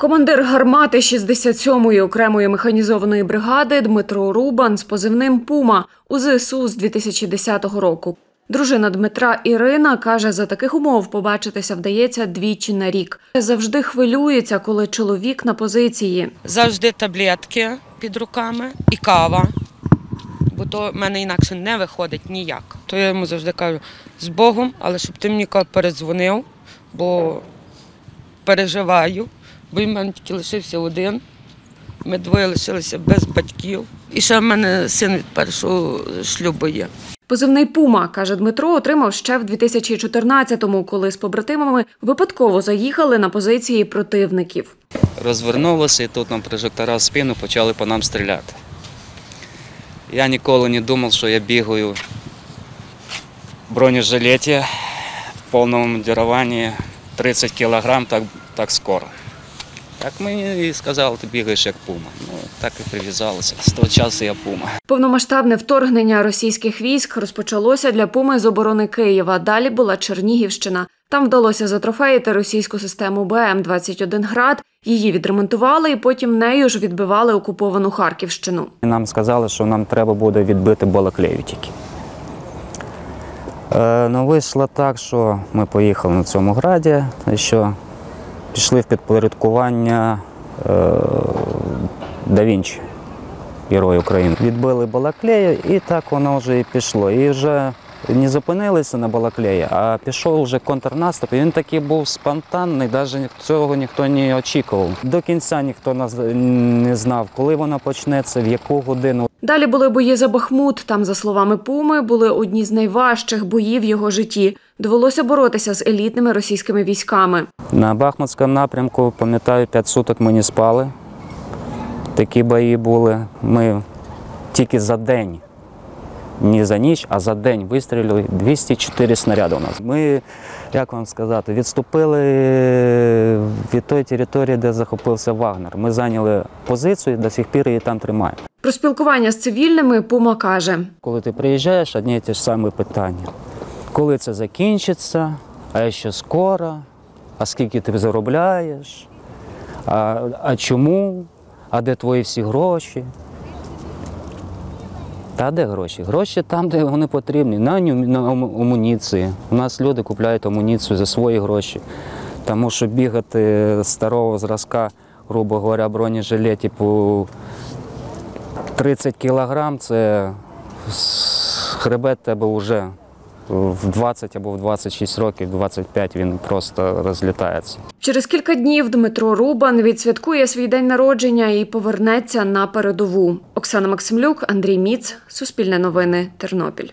Командир гармати 67-ї окремої механізованої бригади Дмитро Рубан з позивним Пума у ЗСУ з 2010 року. Дружина Дмитра Ірина каже, за таких умов побачитися вдається двічі на рік. Завжди хвилюється, коли чоловік на позиції. Завжди таблетки під руками і кава. Бо то в мене інакше не виходить ніяк. То я йому завжди кажу з Богом, але щоб ти мені передзвонив, бо переживаю, бо в мене тільки лишився один. Ми двоє лишилися без батьків. І ще в мене син від першого шлюбу є. Позивний Пума, каже Дмитро, отримав ще в 2014-му, коли з побратимами випадково заїхали на позиції противників. розвернулося, і тут нам прожектора в спину почали по нам стріляти. Я ніколи не думав, що я бігаю в бронежилеті в повному мундируванні 30 кілограм так, так скоро. Так мені і сказали, ти бігаєш як пума. Ну, так і прив'язалося. З того часу я пума. Повномасштабне вторгнення російських військ розпочалося для Пуми з оборони Києва. Далі була Чернігівщина. Там вдалося затрофеїти російську систему БМ-21 «Град». Її відремонтували і потім нею ж відбивали окуповану Харківщину. Нам сказали, що нам треба буде відбити Балаклею тільки. Е, ну, вийшло так, що ми поїхали на цьому граді, що пішли в підпорядкування е, Герой України. Відбили Балаклею, і так воно вже і пішло. І вже не зупинилися на Балаклеї, а пішов вже контрнаступ. І він такий був спонтанний, навіть цього ніхто не очікував. До кінця ніхто наз- не знав, коли вона почнеться, в яку годину. Далі були бої за Бахмут. Там, за словами Пуми, були одні з найважчих боїв в його житті. Довелося боротися з елітними російськими військами. На Бахмутському напрямку, пам'ятаю, 5 суток ми не спали. Такі бої були. Ми тільки за день, не за ніч, а за день вистрілили 204 снаряди у нас. Ми, як вам сказати, відступили від тої території, де захопився Вагнер. Ми зайняли позицію до сих пір її там тримаємо. Про спілкування з цивільними Пума каже: Коли ти приїжджаєш, одні і ті ж самі питання. Коли це закінчиться, а ще скоро, а скільки ти заробляєш, а, а чому, а де твої всі гроші? Та де гроші? Гроші там, де вони потрібні, на, амуніції. У нас люди купляють амуніцію за свої гроші. Тому що бігати з старого зразка, грубо говоря, бронежилет, типу 30 кілограм це хребет тебе вже в 20 або в 26 років, 25 він просто розлітається. Через кілька днів Дмитро Рубан відсвяткує свій день народження і повернеться на передову. Оксана Максимлюк, Андрій Міц, Суспільне новини, Тернопіль.